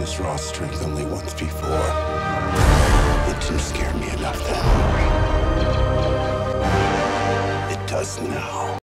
this raw strength only once before. It didn't scare me enough then. It does now.